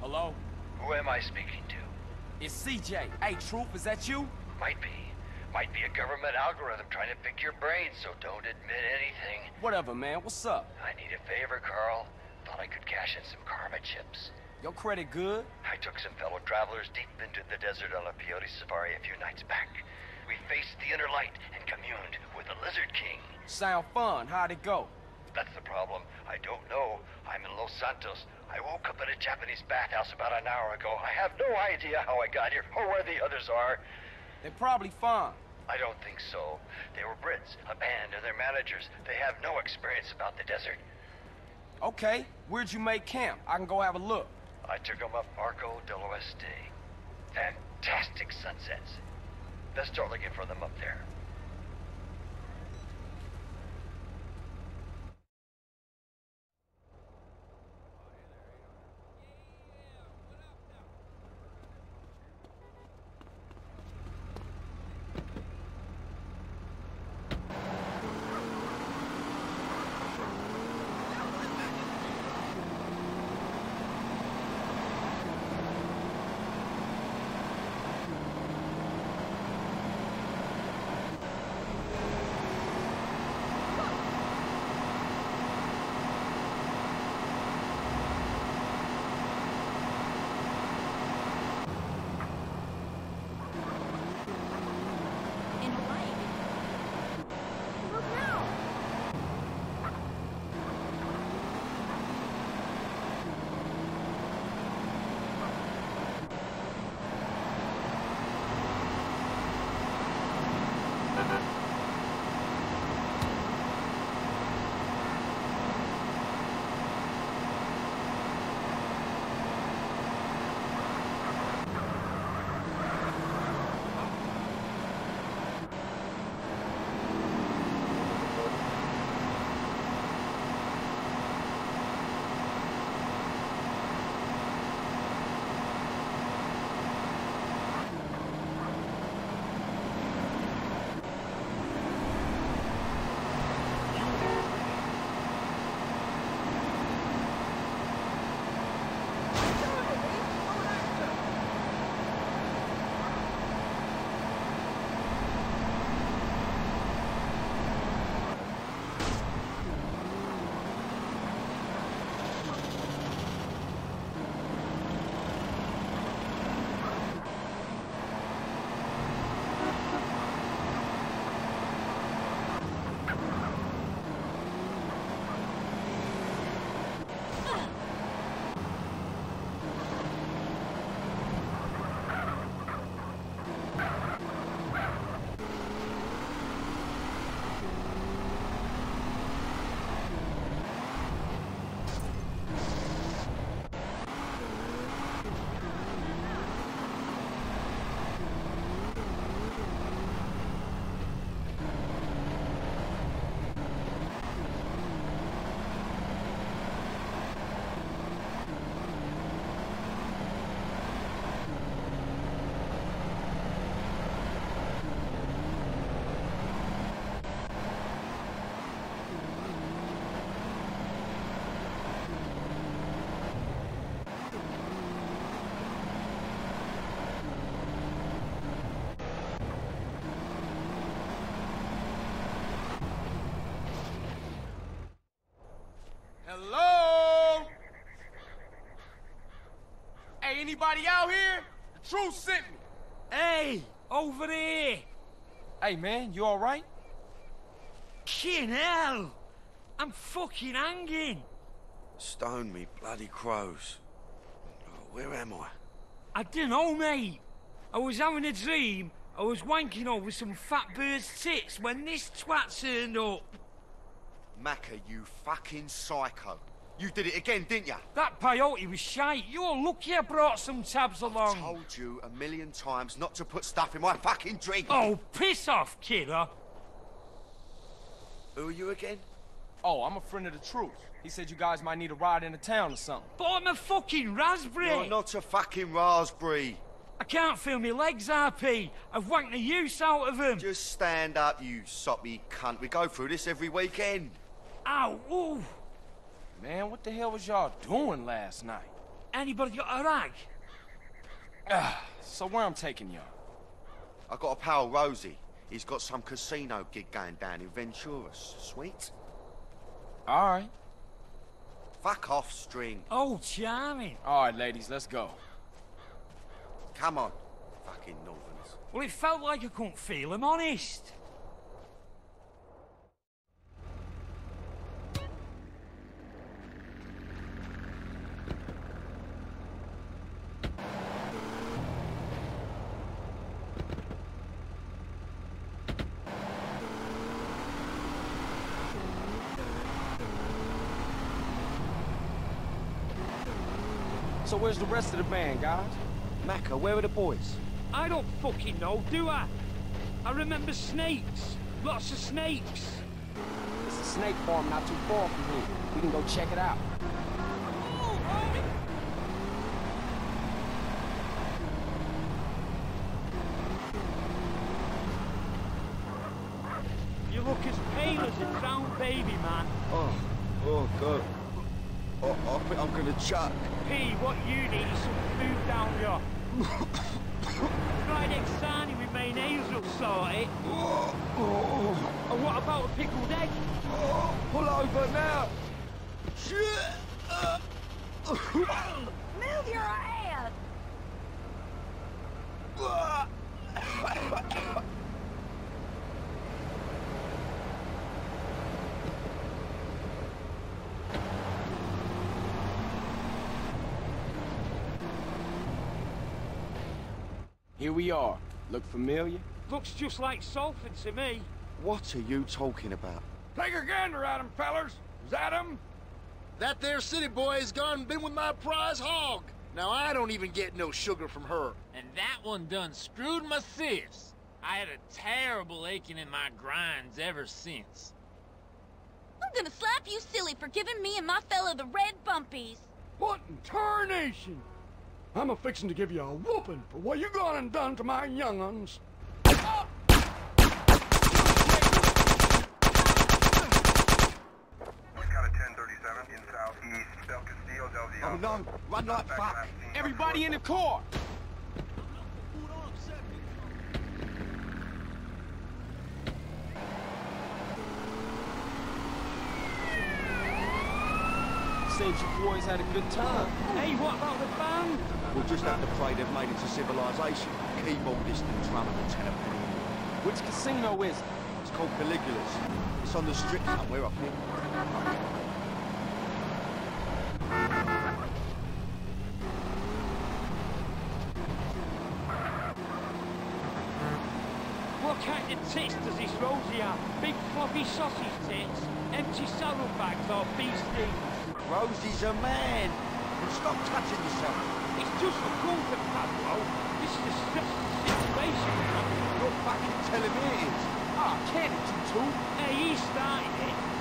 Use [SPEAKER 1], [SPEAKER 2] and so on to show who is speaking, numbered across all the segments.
[SPEAKER 1] Hello?
[SPEAKER 2] Who am I speaking to?
[SPEAKER 1] It's CJ. Hey, Truth, is that you?
[SPEAKER 2] Might be. Might be a government algorithm trying to pick your brain, so don't admit anything.
[SPEAKER 1] Whatever, man. What's up?
[SPEAKER 2] I need a favor, Carl. Thought I could cash in some karma chips.
[SPEAKER 1] Your credit good?
[SPEAKER 2] I took some fellow travelers deep into the desert on a peyote safari a few nights back. Faced the inner light and communed with the Lizard King.
[SPEAKER 1] Sound fun. How'd it go?
[SPEAKER 2] That's the problem. I don't know. I'm in Los Santos. I woke up in a Japanese bathhouse about an hour ago. I have no idea how I got here or where the others are.
[SPEAKER 1] They're probably fine.
[SPEAKER 2] I don't think so. They were Brits, a band, and their managers. They have no experience about the desert.
[SPEAKER 1] Okay, where'd you make camp? I can go have a look.
[SPEAKER 2] I took them up Arco del Oeste. Fantastic sunsets. Let's start looking for them up there.
[SPEAKER 1] Anybody out here? The truth sent me.
[SPEAKER 3] Hey, over there.
[SPEAKER 1] Hey, man, you all right?
[SPEAKER 3] Kin hell! I'm fucking hanging!
[SPEAKER 4] Stone me bloody crows. Oh, where am I?
[SPEAKER 3] I don't know, mate. I was having a dream. I was wanking over some fat bird's tits when this twat turned up.
[SPEAKER 4] Maccer, you fucking psycho. You did it again, didn't you?
[SPEAKER 3] That peyote was shite. You're lucky I brought some tabs along.
[SPEAKER 4] I Told you a million times not to put stuff in my fucking drink.
[SPEAKER 3] Oh, piss off, kidder.
[SPEAKER 4] Who are you again?
[SPEAKER 1] Oh, I'm a friend of the truth. He said you guys might need a ride into town or something.
[SPEAKER 3] But I'm a fucking raspberry.
[SPEAKER 4] You're not a fucking raspberry.
[SPEAKER 3] I can't feel my legs, RP. I've wanked the use out of them.
[SPEAKER 4] Just stand up, you soppy cunt. We go through this every weekend.
[SPEAKER 3] Ow, ooh.
[SPEAKER 1] Man, what the hell was y'all doing last night?
[SPEAKER 3] Anybody got a rag?
[SPEAKER 1] Ah, so where I'm taking y'all?
[SPEAKER 4] I got a pal, Rosie. He's got some casino gig going down in Venturas. Sweet?
[SPEAKER 1] All right.
[SPEAKER 4] Fuck off, string.
[SPEAKER 3] Oh, charming.
[SPEAKER 1] All right, ladies, let's go.
[SPEAKER 4] Come on. Fucking Northerns.
[SPEAKER 3] Well, it felt like I couldn't feel him, honest.
[SPEAKER 1] So where's the rest of the band, guys?
[SPEAKER 4] Maccer, where are the boys?
[SPEAKER 3] I don't fucking know, do I? I remember snakes. Lots of snakes.
[SPEAKER 1] It's a snake farm not too far from here. We can go check it out.
[SPEAKER 3] Oh, homie. You look as pale as a drowned baby, man.
[SPEAKER 4] Oh, oh, God. Oh, I think I'm gonna chuck.
[SPEAKER 3] P, what you need is some food down here. Fried egg sarnie with mayonnaise will sort it. And what about a pickled egg?
[SPEAKER 4] Pull over now.
[SPEAKER 5] Move your ass!
[SPEAKER 1] Here we are. Look familiar?
[SPEAKER 3] Looks just like Salford to me.
[SPEAKER 4] What are you talking about?
[SPEAKER 6] Take a gander at him, fellers. Is that him?
[SPEAKER 7] That there city boy has gone and been with my prize hog. Now I don't even get no sugar from her.
[SPEAKER 8] And that one done screwed my sis. I had a terrible aching in my grinds ever since.
[SPEAKER 5] I'm gonna slap you silly for giving me and my fella the red bumpies.
[SPEAKER 6] What in tarnation? I'm a fixin' to give you a whooping for what you gone and done to my young'uns.
[SPEAKER 4] Oh, no. Run like fuck.
[SPEAKER 1] Everybody in the car! Seems you boys had a good time.
[SPEAKER 3] Hey, what about the band?
[SPEAKER 4] We'll just have to pray they've made it to civilization. Keyboardist and drummer and tenor player.
[SPEAKER 1] Which casino is it?
[SPEAKER 4] It's called Caligula's. It's on the strip somewhere up here.
[SPEAKER 3] What kind of tits does this Rosie have? Big floppy sausage tits? Empty saddlebags or beef stings?
[SPEAKER 4] Rosie's a man. And stop touching yourself.
[SPEAKER 3] It's just a comfort, Pablo. This is a stressful situation.
[SPEAKER 4] You're fucking telling me it is.
[SPEAKER 1] Ah, can it, you two?
[SPEAKER 3] Hey, he started it.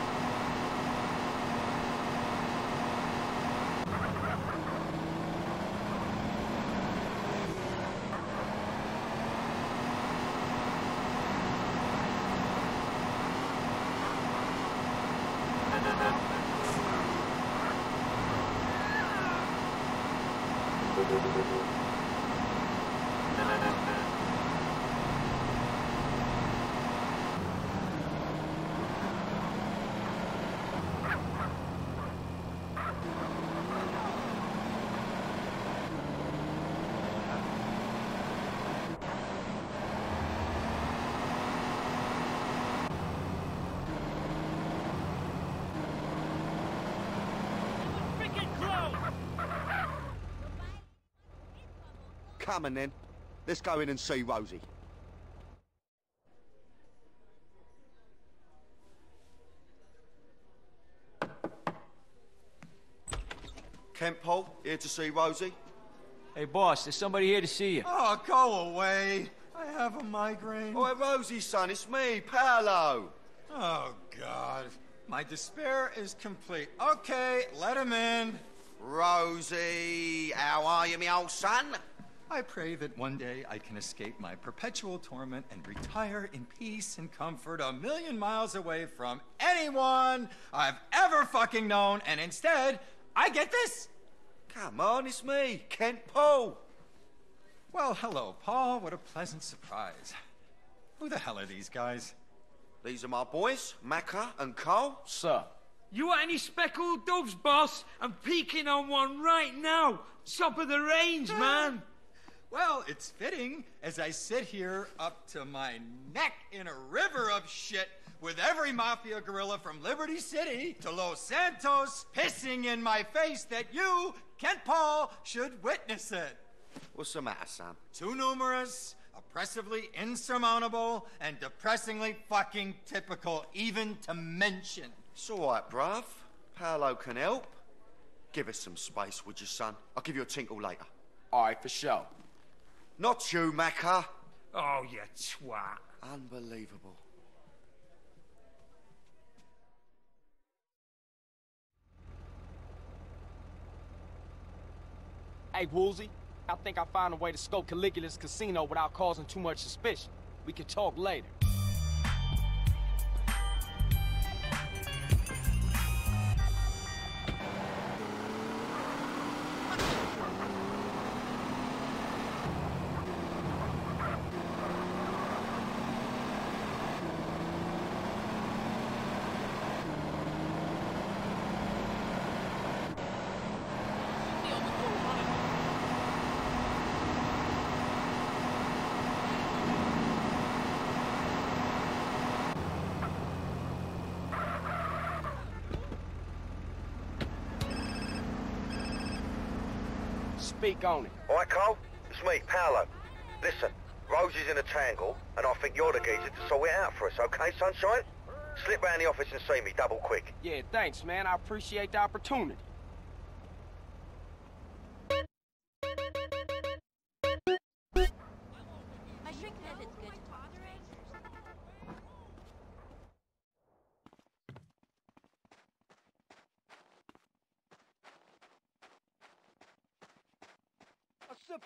[SPEAKER 3] Freaking close!
[SPEAKER 4] Come on then. Let's go in and see Rosie. Kent Paul, here to see Rosie.
[SPEAKER 9] Hey, boss, there's somebody here to see you.
[SPEAKER 10] Oh, go away. I have a migraine.
[SPEAKER 4] Oh, hey, Rosie, son, it's me, Paolo.
[SPEAKER 10] Oh, God. My despair is complete. Okay, let him in.
[SPEAKER 4] Rosie, how are you, me old son?
[SPEAKER 10] I pray that one day I can escape my perpetual torment and retire in peace and comfort a million miles away from anyone I've ever fucking known, and instead, I get this?
[SPEAKER 4] Come on, it's me, Kent Paul.
[SPEAKER 10] Well, hello, Paul. What a pleasant surprise. Who the hell are these guys?
[SPEAKER 4] These are my boys, Maccer and Cole.
[SPEAKER 1] Sir.
[SPEAKER 3] You want any speckled doves, boss? I'm peeking on one right now. Top of the range, man.
[SPEAKER 10] Well, it's fitting as I sit here up to my neck in a river of shit with every mafia gorilla from Liberty City to Los Santos pissing in my face that you, Kent Paul, should witness it.
[SPEAKER 4] What's the matter, son?
[SPEAKER 10] Too numerous, oppressively insurmountable, and depressingly fucking typical, even to mention.
[SPEAKER 4] It's all right, bruv. Paolo can help. Give us some space, would you, son? I'll give you a tinkle later.
[SPEAKER 1] All right, for sure.
[SPEAKER 4] Not you, Maccer.
[SPEAKER 3] Oh, you twat.
[SPEAKER 4] Unbelievable.
[SPEAKER 1] Hey, Woozie, I think I found a way to scope Caligula's casino without causing too much suspicion. We can talk later. Speak on it.
[SPEAKER 2] All right, Cole? It's me, Paolo. Listen, Rosie's in a tangle, and I think you're the geezer to sort it out for us, okay, sunshine? Slip round the office and see me, double quick.
[SPEAKER 1] Yeah, thanks, man. I appreciate the opportunity.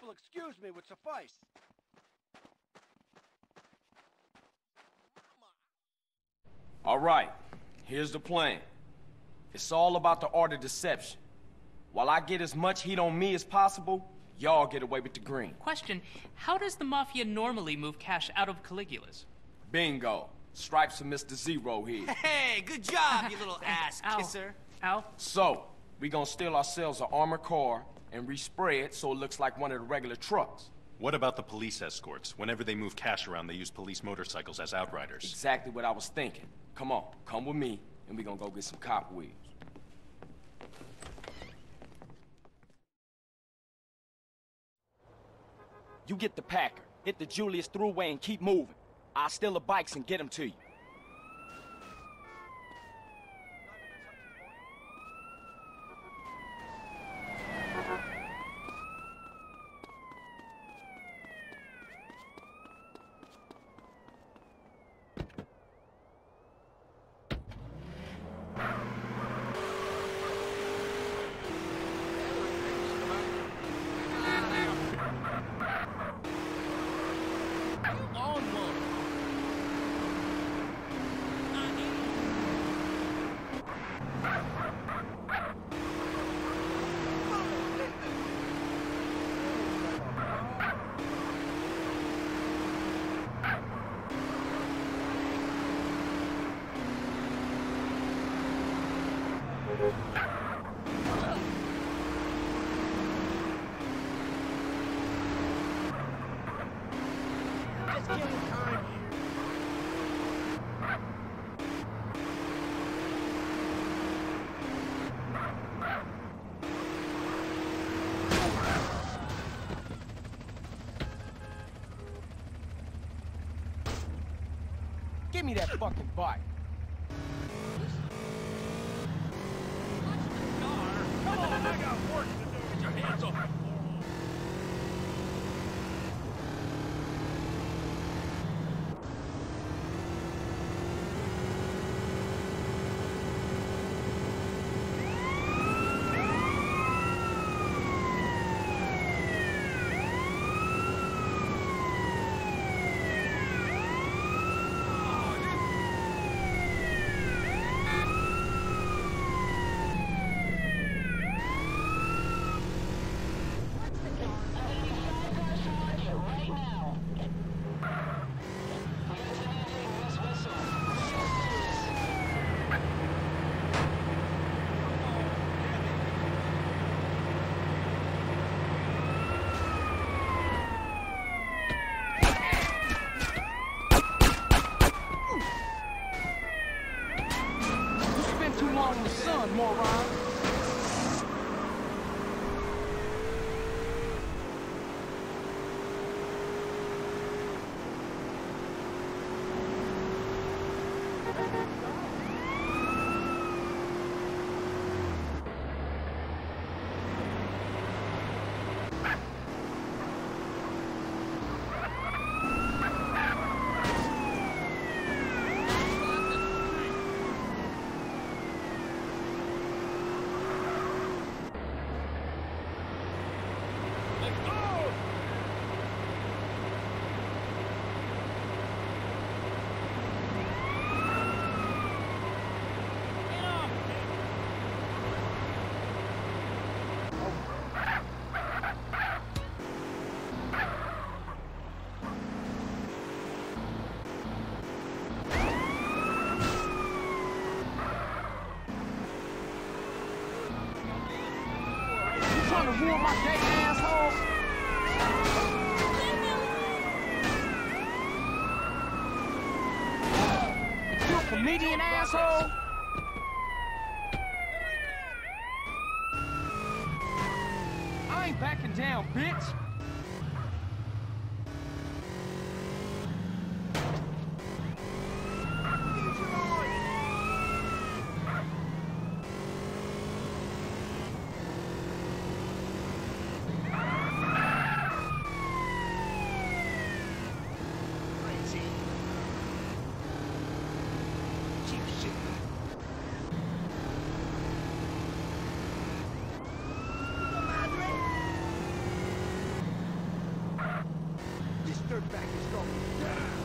[SPEAKER 6] Simple excuse me would suffice.
[SPEAKER 1] All right, here's the plan. It's all about the art of deception. While I get as much heat on me as possible, y'all get away with the green.
[SPEAKER 11] Question How does the Mafia normally move cash out of Caligula's?
[SPEAKER 1] Bingo. Stripes of Mr. Zero here.
[SPEAKER 12] Hey, good job, you little ass
[SPEAKER 11] Ow.
[SPEAKER 12] kisser.
[SPEAKER 11] Ow.
[SPEAKER 1] So, we gonna steal ourselves an armored car and respray it so it looks like one of the regular trucks.
[SPEAKER 13] What about the police escorts? Whenever they move cash around, they use police motorcycles as outriders.
[SPEAKER 1] Exactly what I was thinking. Come on, come with me, and we're gonna go get some cop wheels. You get the Packer, hit the Julius Thruway and keep moving. I'll steal the bikes and get them to you. Give me that fucking bike.
[SPEAKER 8] Come on, I got work to do. Get your hands off
[SPEAKER 1] You trying to ruin my day, asshole? You a comedian, asshole? I ain't backing down, bitch. Dirtbag is going down.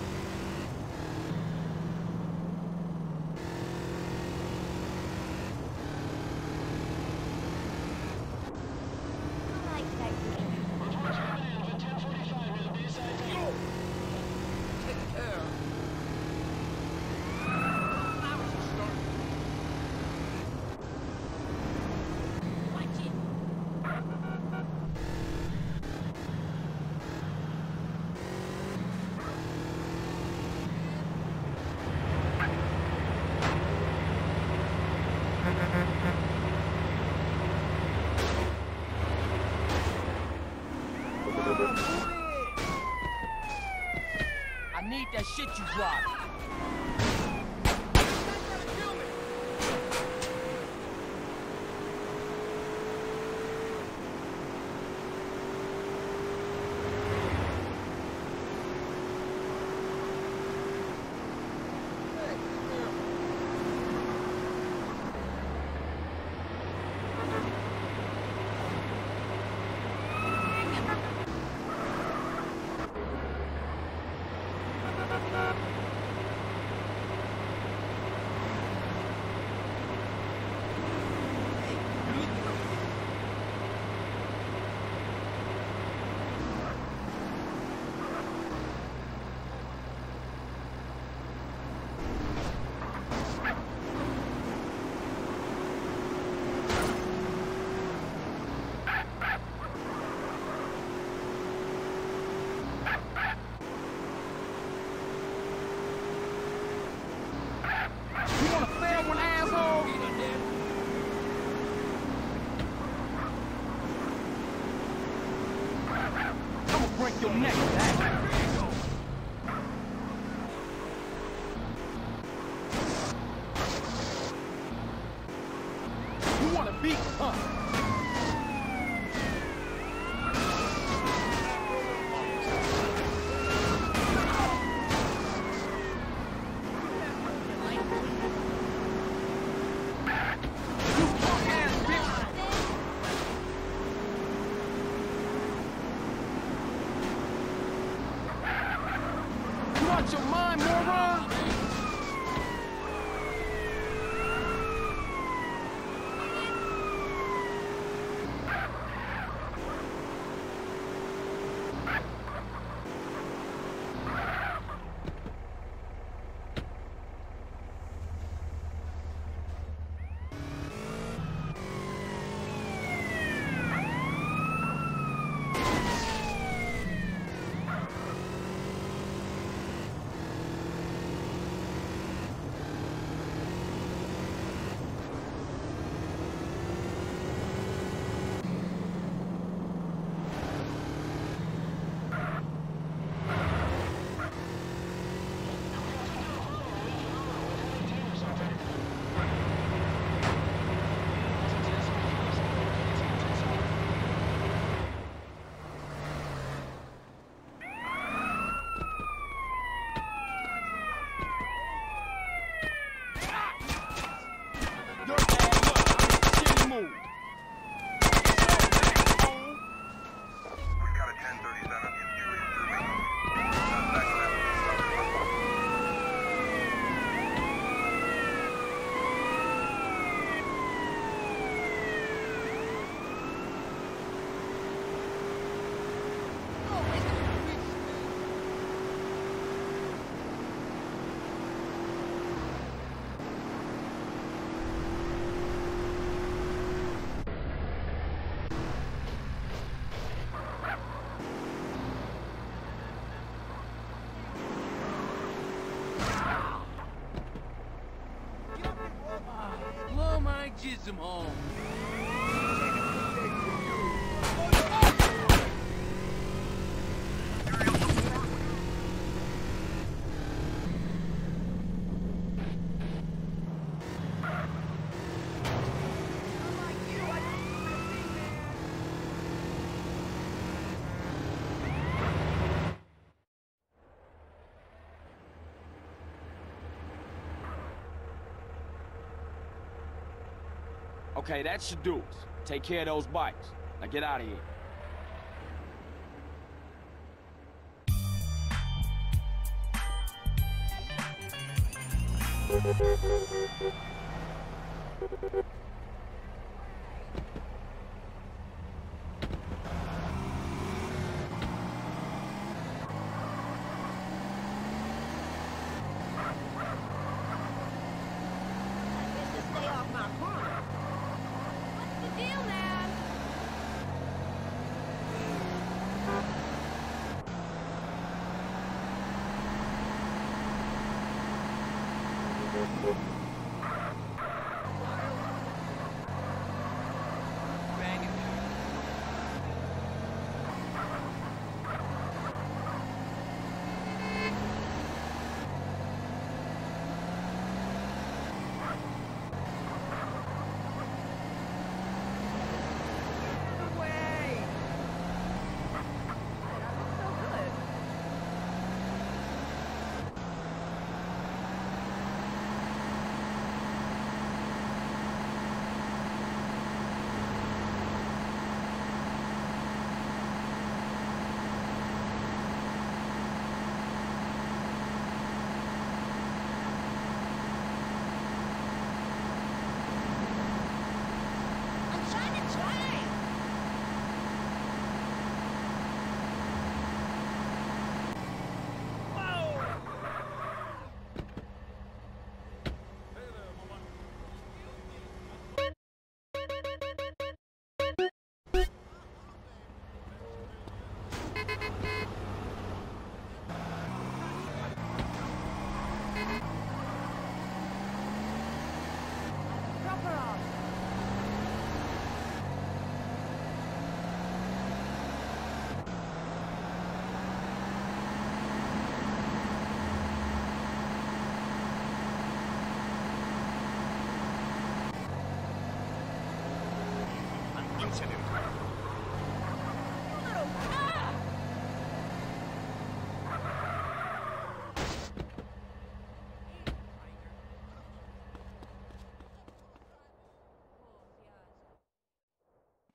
[SPEAKER 1] I need that shit you dropped.
[SPEAKER 8] Jism home.
[SPEAKER 1] Okay, that's your dudes. Take care of those bikes. Now get out of here.
[SPEAKER 5] What's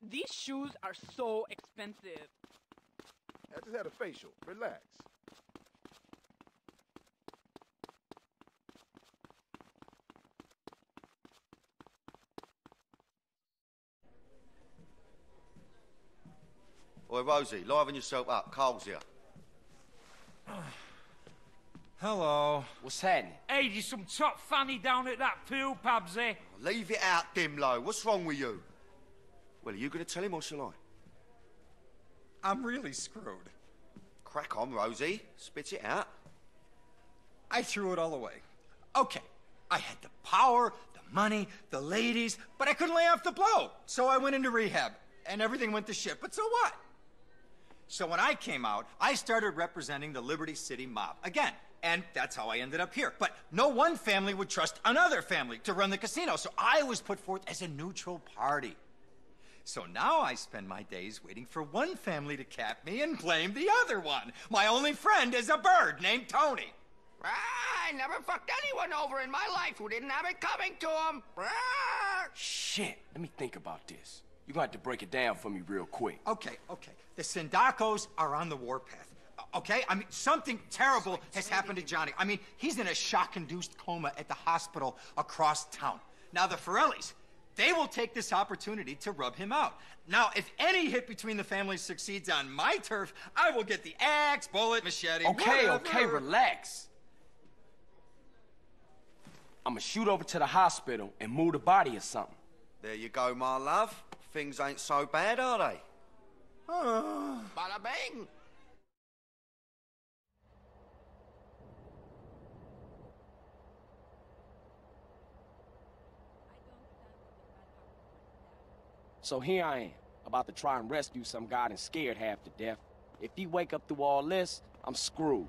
[SPEAKER 14] These shoes are so expensive.
[SPEAKER 15] I just had a facial. Relax.
[SPEAKER 4] Oi, Rosie, liven yourself up. Carl's here.
[SPEAKER 9] Hello.
[SPEAKER 1] What's happening?
[SPEAKER 3] Hey, there's some top fanny down at that pool, Pabsy.
[SPEAKER 4] Leave it out, Dimlo. What's wrong with you? Well, are you going to tell him or shall I?
[SPEAKER 10] I'm really screwed.
[SPEAKER 4] Crack on, Rosie. Spit it out.
[SPEAKER 10] I threw it all away. Okay, I had the power, the money, the ladies, but I couldn't lay off the blow. So I went into rehab, and everything went to shit. But so what? So when I came out, I started representing the Liberty City mob again. And that's how I ended up here. But no one family would trust another family to run the casino, so I was put forth as a neutral party. So now I spend my days waiting for one family to cap me and blame the other one. My only friend is a bird named Tony.
[SPEAKER 16] Ah, I never fucked anyone over in my life who didn't have it coming to him.
[SPEAKER 1] Shit, let me think about this. You're gonna have to break it down for me real quick.
[SPEAKER 10] Okay, okay. The Sindaccos are on the warpath. Okay? I mean, something terrible has happened to Johnny. I mean, he's in a shock induced coma at the hospital across town. Now, the Forellis, they will take this opportunity to rub him out. Now, if any hit between the families succeeds on my turf, I will get the axe, bullet, machete.
[SPEAKER 1] Okay,
[SPEAKER 10] whatever.
[SPEAKER 1] okay, relax. I'ma shoot over to the hospital and move the body or something.
[SPEAKER 4] There you go, my love. Things ain't so bad, are they? Ah.
[SPEAKER 16] Bada bing.
[SPEAKER 1] So here I am, about to try and rescue some guy and scared half to death. If he wake up through all this, I'm screwed.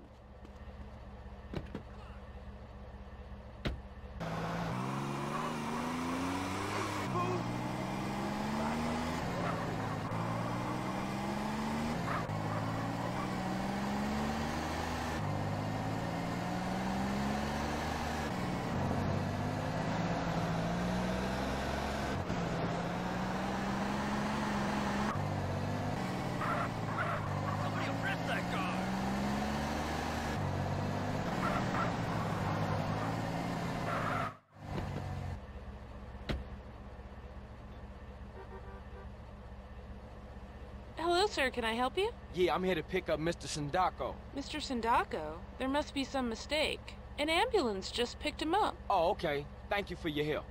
[SPEAKER 3] Somebody arrest that guy!
[SPEAKER 17] Hello, sir. Can I help you?
[SPEAKER 1] Yeah, I'm here to pick up Mr. Sindacco.
[SPEAKER 17] Mr. Sindacco? There must be some mistake. An ambulance just picked him up.
[SPEAKER 1] Oh, okay. Thank you for your help.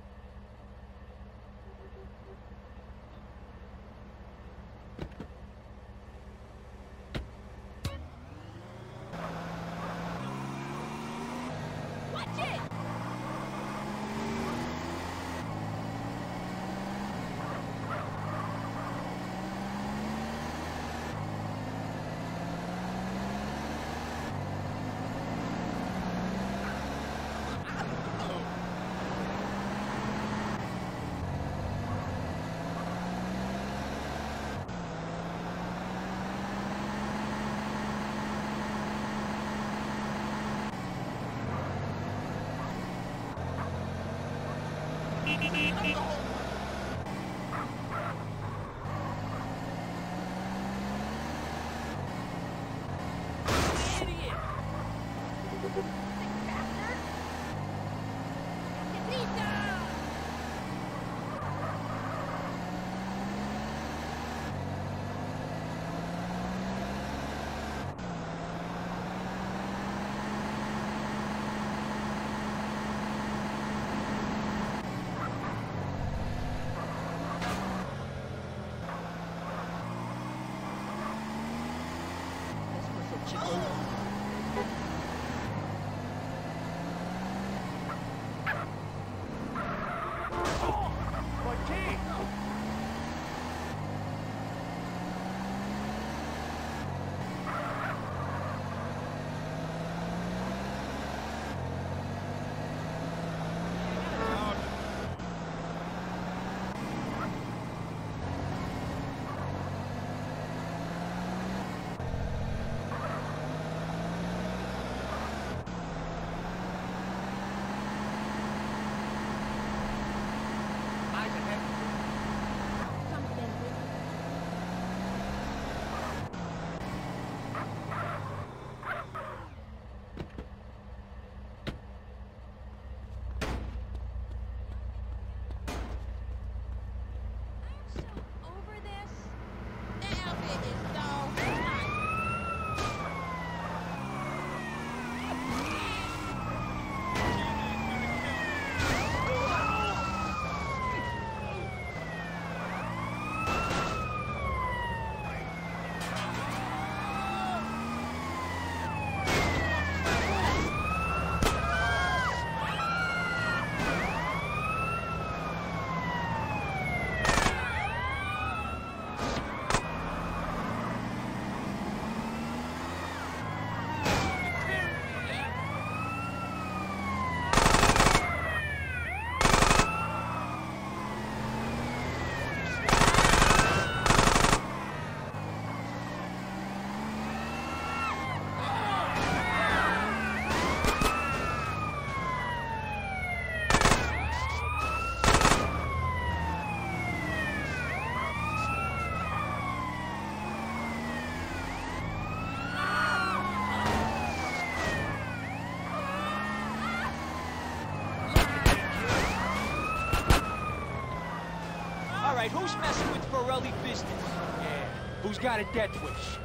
[SPEAKER 18] Who's got a death wish?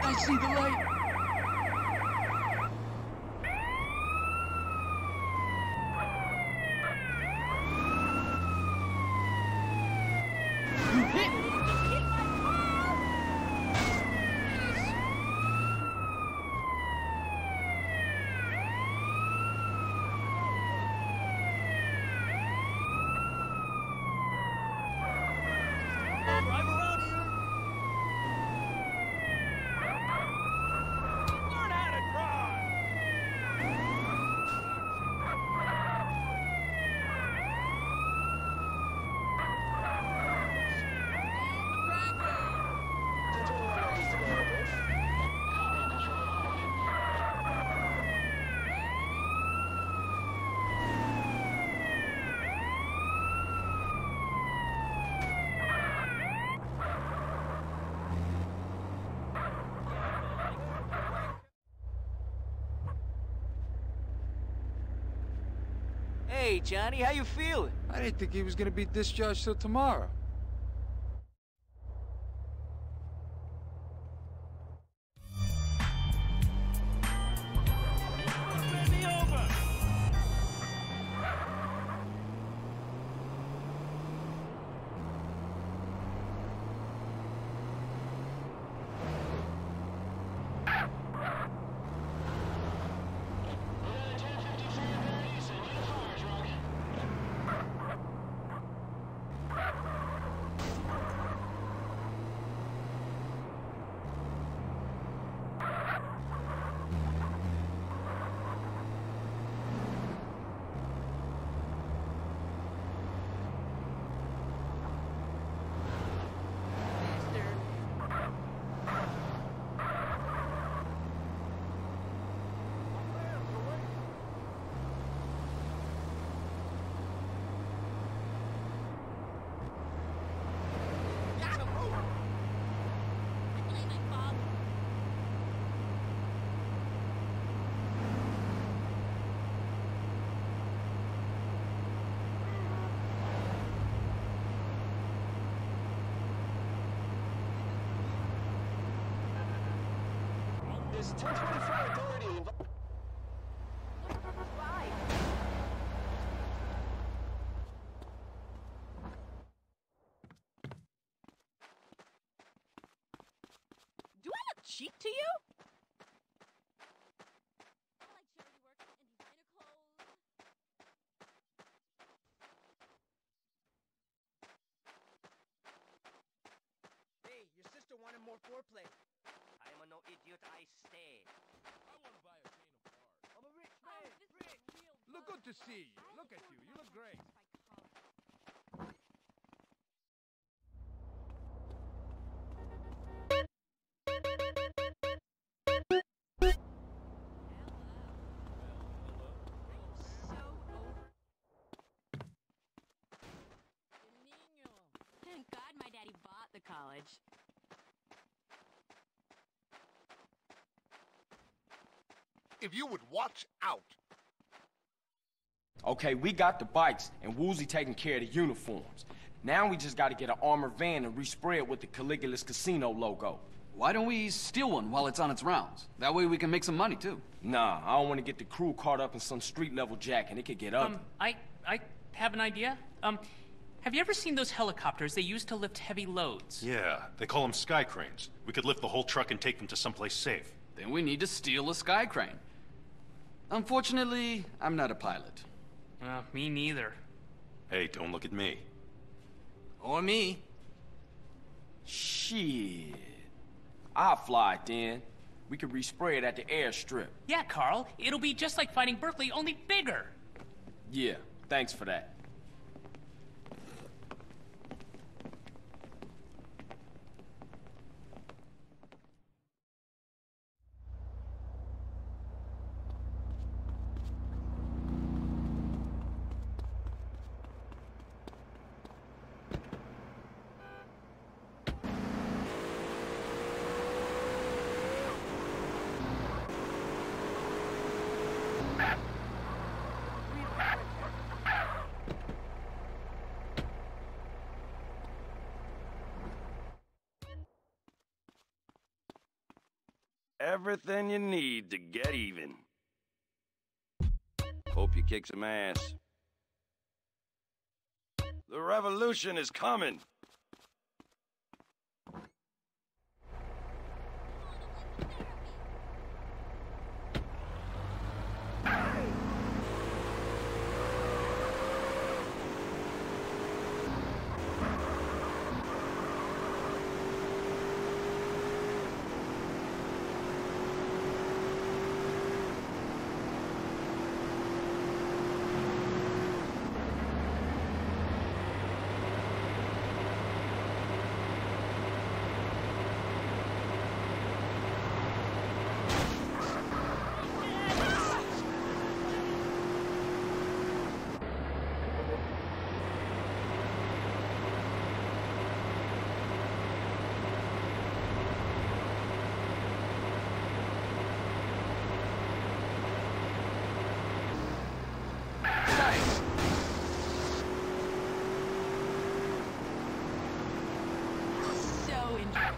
[SPEAKER 18] I see the light. You hit me. Drive around here. Learn how to drive. Hey, Johnny, how you feeling?
[SPEAKER 19] I didn't think he was gonna be discharged till tomorrow.
[SPEAKER 18] There's 1024 authority.
[SPEAKER 5] Do I look cheap to you?
[SPEAKER 20] Bought.
[SPEAKER 7] If you would watch out.
[SPEAKER 1] Okay, we got the bikes, and Woozie taking care of the uniforms. Now we just gotta get an armored van and respray it with the Caligula's Casino logo.
[SPEAKER 21] Why don't we steal one while it's on its rounds? That way we can make some money, too.
[SPEAKER 1] Nah, I don't want to get the crew caught up in some street-level jack, and it could get ugly.
[SPEAKER 11] Um, I, I have an idea. Um, have you ever seen those helicopters they use to lift heavy loads?
[SPEAKER 13] Yeah, they call them sky cranes. We could lift the whole truck and take them to someplace safe.
[SPEAKER 21] Then we need to steal a sky crane. Unfortunately, I'm not a pilot.
[SPEAKER 11] Uh, me neither.
[SPEAKER 13] Hey, don't look at me.
[SPEAKER 21] Or me.
[SPEAKER 1] Shit. I'll fly it then. We could respray it at the airstrip.
[SPEAKER 11] Yeah, Carl. It'll be just like fighting Berkley, only bigger.
[SPEAKER 1] Yeah, thanks for that.
[SPEAKER 22] Everything you need to get even. Hope you kick some ass. The revolution is coming.
[SPEAKER 5] So interesting.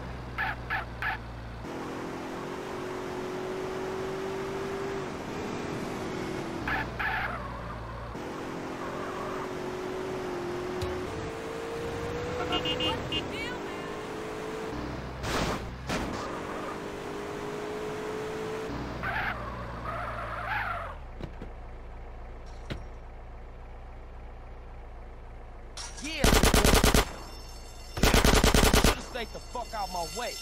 [SPEAKER 1] Yeah, Should've stayed the fuck out my way.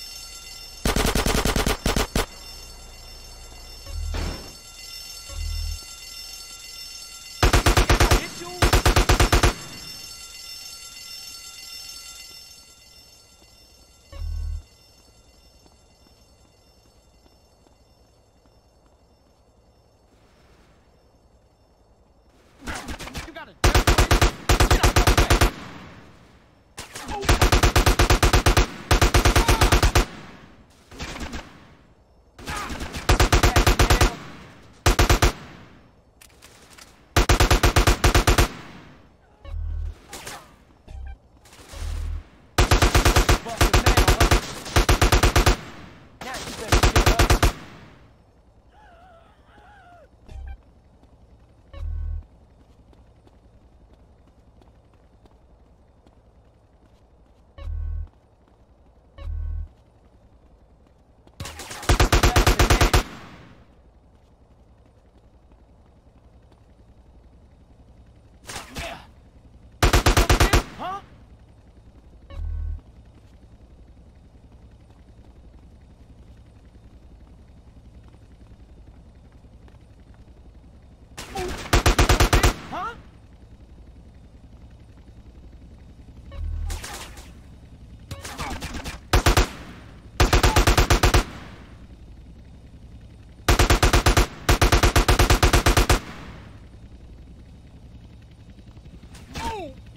[SPEAKER 13] Hey!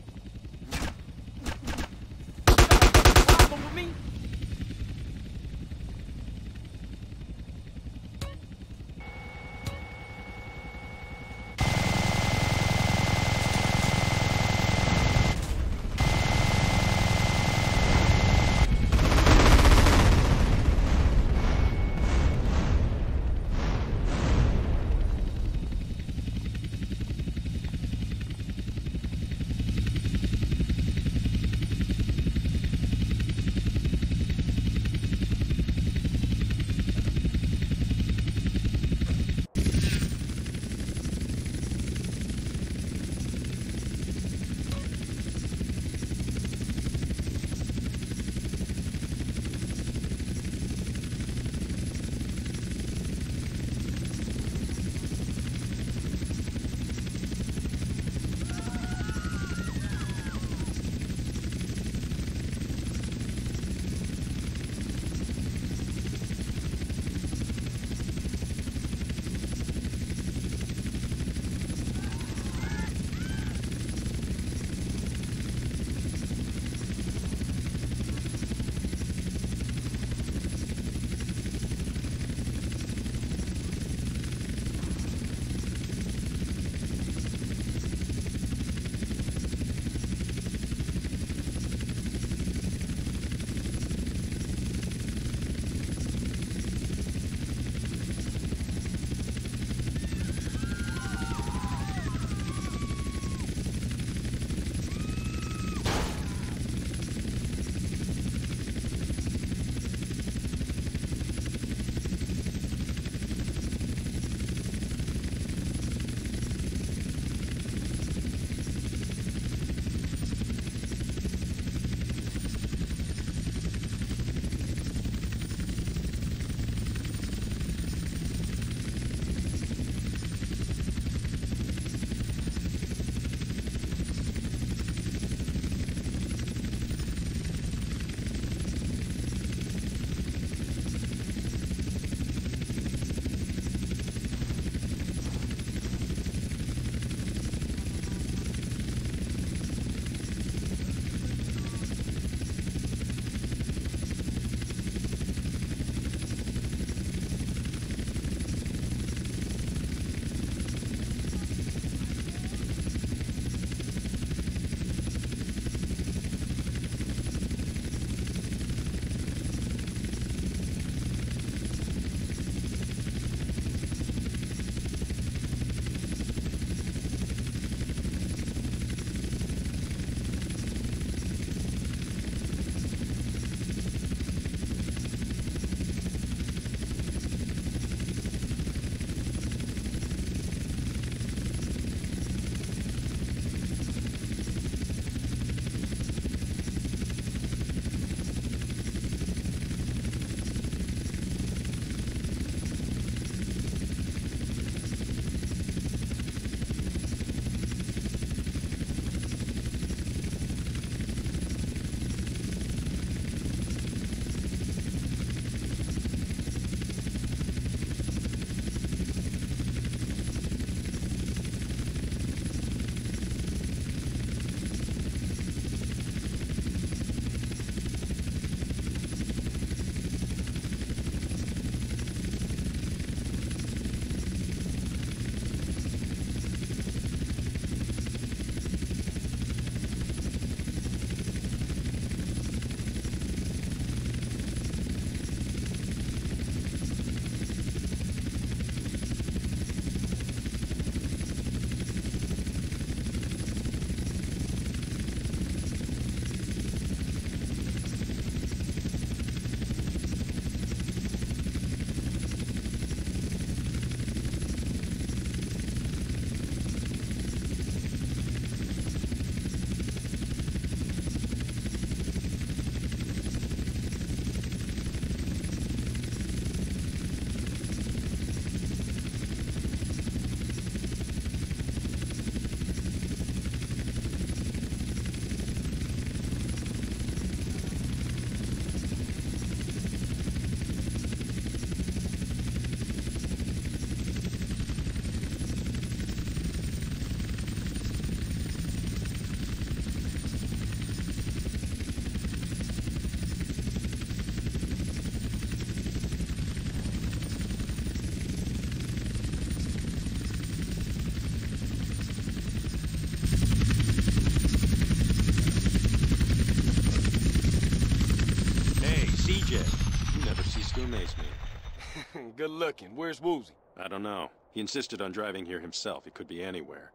[SPEAKER 1] Good looking. Where's Woozie?
[SPEAKER 13] I don't know. He insisted on driving here himself. It could be anywhere.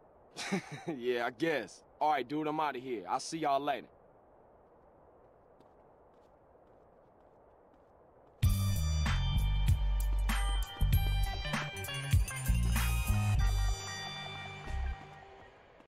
[SPEAKER 1] yeah, I guess. All right, dude, I'm out of here. I'll see y'all later.